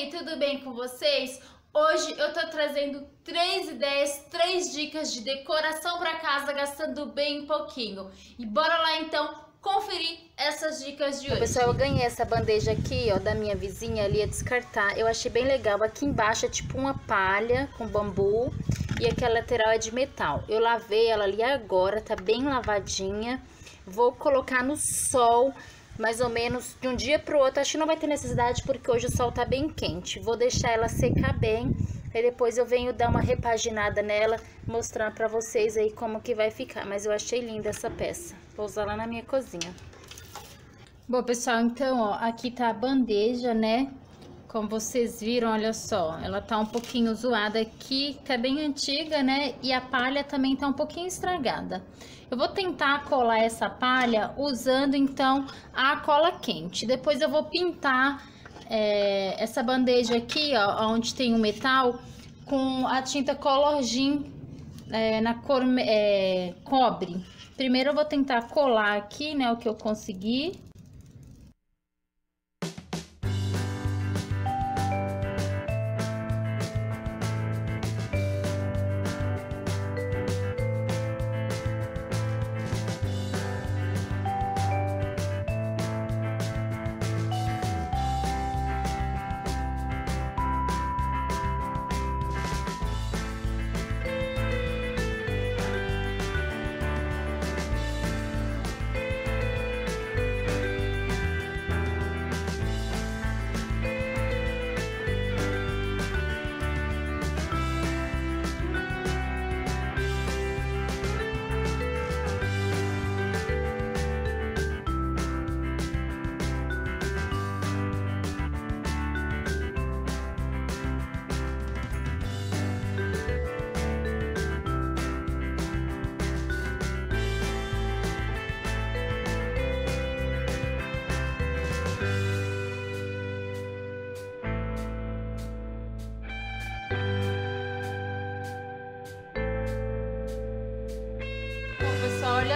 aí, tudo bem com vocês? Hoje eu tô trazendo três ideias, três dicas de decoração para casa gastando bem pouquinho. E bora lá então conferir essas dicas de hoje. Pessoal, eu ganhei essa bandeja aqui, ó, da minha vizinha ali a descartar. Eu achei bem legal. Aqui embaixo é tipo uma palha com bambu e aqui a lateral é de metal. Eu lavei ela ali agora, tá bem lavadinha. Vou colocar no sol mais ou menos de um dia para o outro. Acho que não vai ter necessidade porque hoje o sol tá bem quente. Vou deixar ela secar bem. Aí depois eu venho dar uma repaginada nela, mostrando para vocês aí como que vai ficar. Mas eu achei linda essa peça. Vou usar lá na minha cozinha. Bom, pessoal, então, ó, aqui tá a bandeja, né? Como vocês viram, olha só, ela tá um pouquinho zoada aqui, tá bem antiga, né? E a palha também tá um pouquinho estragada. Eu vou tentar colar essa palha usando, então, a cola quente. Depois eu vou pintar é, essa bandeja aqui, ó, onde tem o metal, com a tinta Color Gin é, na cor é, cobre. Primeiro eu vou tentar colar aqui, né, o que eu consegui.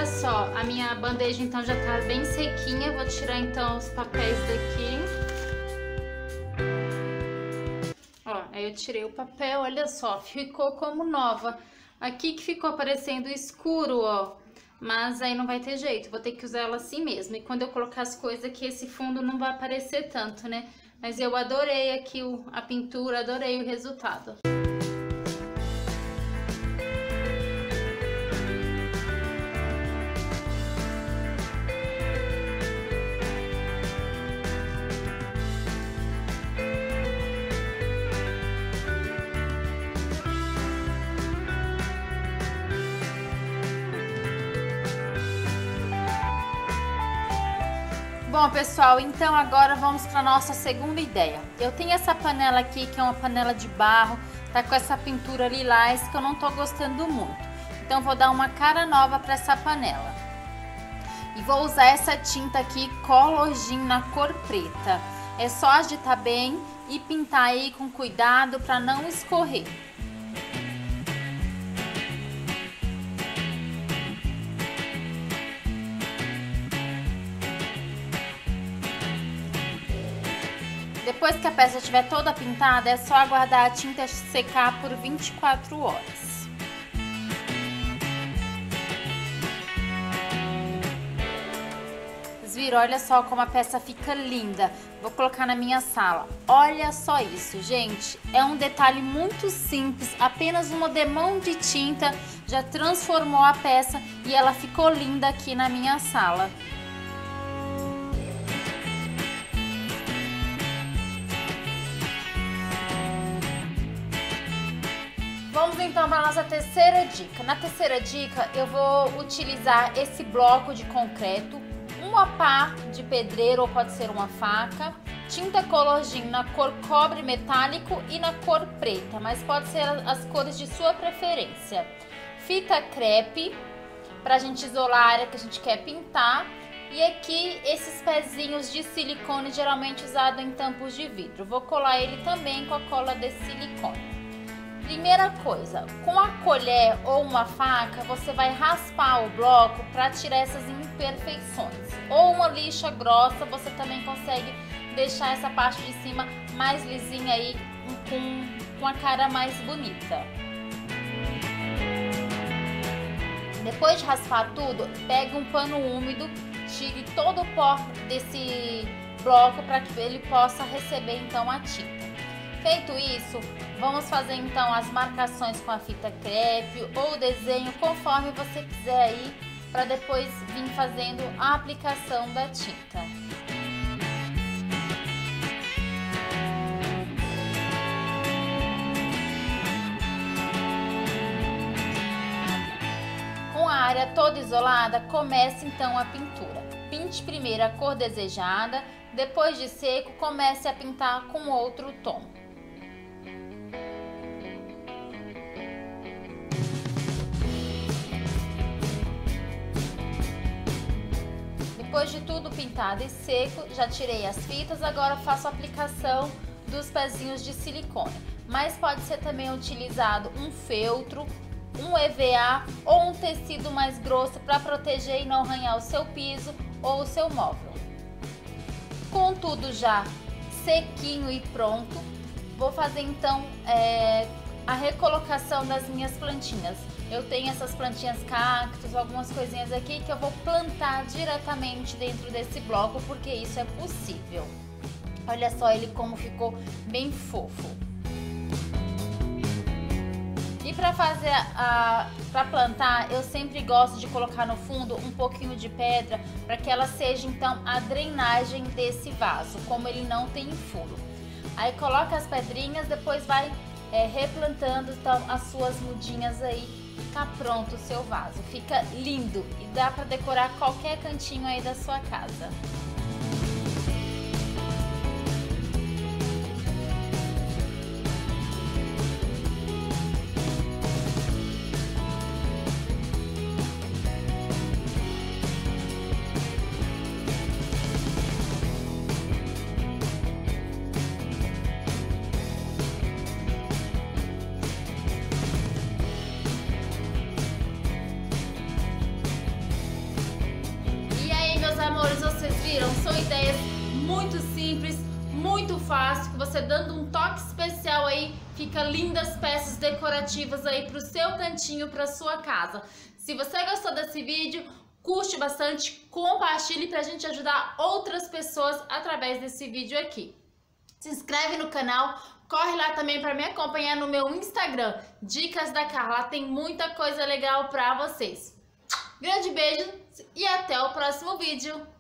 Olha só, a minha bandeja então já tá bem sequinha. Vou tirar então os papéis daqui. Ó, aí eu tirei o papel, olha só, ficou como nova. Aqui que ficou aparecendo escuro, ó. Mas aí não vai ter jeito, vou ter que usar ela assim mesmo. E quando eu colocar as coisas aqui, esse fundo não vai aparecer tanto, né? Mas eu adorei aqui a pintura, adorei o resultado. Bom, pessoal, então agora vamos para nossa segunda ideia. Eu tenho essa panela aqui, que é uma panela de barro, tá com essa pintura lilás que eu não tô gostando muito. Então vou dar uma cara nova para essa panela. E vou usar essa tinta aqui, Cologin na cor preta. É só agitar bem e pintar aí com cuidado para não escorrer. Depois que a peça estiver toda pintada, é só aguardar a tinta secar por 24 horas. Viram? Olha só como a peça fica linda. Vou colocar na minha sala. Olha só isso, gente. É um detalhe muito simples, apenas uma demão de tinta já transformou a peça e ela ficou linda aqui na minha sala. Então para nossa terceira dica. Na terceira dica, eu vou utilizar esse bloco de concreto, uma pá de pedreiro ou pode ser uma faca, tinta color gin na cor cobre metálico e na cor preta, mas pode ser as cores de sua preferência. Fita crepe, para a gente isolar a área que a gente quer pintar. E aqui esses pezinhos de silicone, geralmente usado em tampos de vidro. Vou colar ele também com a cola de silicone. Primeira coisa, com a colher ou uma faca, você vai raspar o bloco para tirar essas imperfeições. Ou uma lixa grossa, você também consegue deixar essa parte de cima mais lisinha aí, com, com a cara mais bonita. Depois de raspar tudo, pegue um pano úmido, tire todo o pó desse bloco para que ele possa receber então a tinta. Feito isso, vamos fazer então as marcações com a fita crepe ou desenho conforme você quiser aí, para depois vir fazendo a aplicação da tinta. Com a área toda isolada, comece então a pintura. Pinte primeiro a cor desejada, depois de seco, comece a pintar com outro tom. Depois de tudo pintado e seco, já tirei as fitas, agora faço a aplicação dos pezinhos de silicone. Mas pode ser também utilizado um feltro, um EVA ou um tecido mais grosso para proteger e não arranhar o seu piso ou o seu móvel. Com tudo já sequinho e pronto, vou fazer então é, a recolocação das minhas plantinhas. Eu tenho essas plantinhas cactos, algumas coisinhas aqui que eu vou plantar diretamente dentro desse bloco, porque isso é possível. Olha só ele como ficou bem fofo. E para fazer a para plantar, eu sempre gosto de colocar no fundo um pouquinho de pedra para que ela seja então a drenagem desse vaso, como ele não tem furo. Aí coloca as pedrinhas, depois vai é, replantando então as suas mudinhas aí, tá pronto o seu vaso. Fica lindo e dá para decorar qualquer cantinho aí da sua casa. São ideias muito simples, muito fácil, que você dando um toque especial aí, fica lindas peças decorativas aí pro seu cantinho, pra sua casa. Se você gostou desse vídeo, curte bastante, compartilhe pra gente ajudar outras pessoas através desse vídeo aqui. Se inscreve no canal, corre lá também para me acompanhar no meu Instagram, Dicas da Carla, tem muita coisa legal pra vocês. Grande beijo e até o próximo vídeo!